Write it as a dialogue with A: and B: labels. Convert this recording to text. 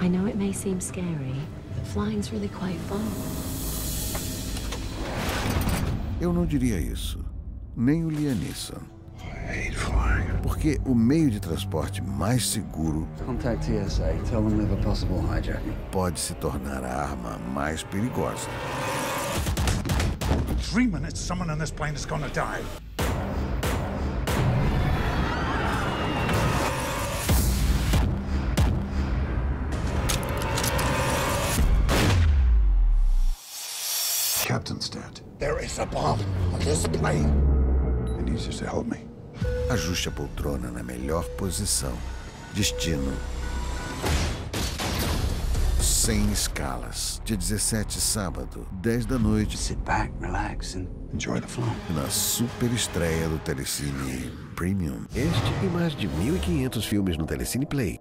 A: I know it may seem scary, but flying's really quite fun.
B: Eu não diria isso. Nem o
C: flying.
B: Porque o meio de transporte mais seguro
C: Contact TSA. Tell them we have a possible hijacking.
B: pode se tornar a arma mais perigosa.
D: Three minutes, someone on this plane is gonna die.
C: Captain's dead.
D: There is a bomb on this plane.
C: He needs you to help me.
B: Ajuste a poltrona na melhor posição. Destino. Sem escalas. Dia 17, sábado, 10 da noite,
C: Sit back, relax, and enjoy the flow.
B: na super estreia do Telecine Premium.
E: Este e mais de 1.500 filmes no Telecine Play.